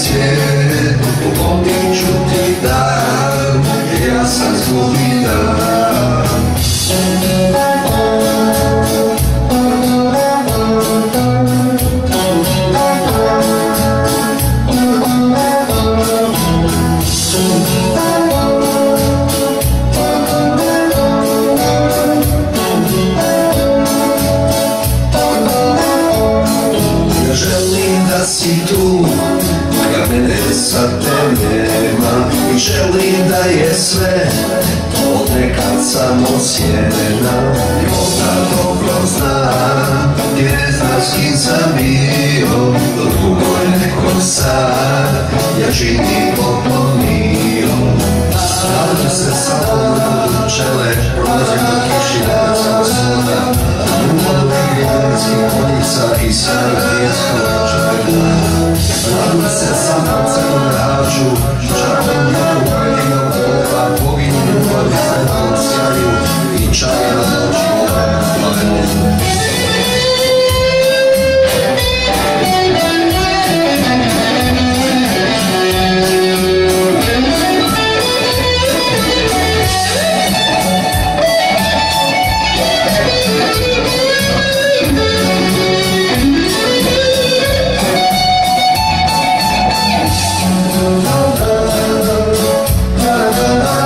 majski cvijet Pomoći ću ti dan, ja sam da si tu, mene sad te nema I želim da je sve, od nekad samo sjena. Boga dobro zna, ti ne znaš kim sam bio. Dugo je neko sad, ja čini poklonio Nalazi se samo na čele, prolazim do kiši, da sam i gledanski konica i sada je skočena Radim se sam na celom rađu,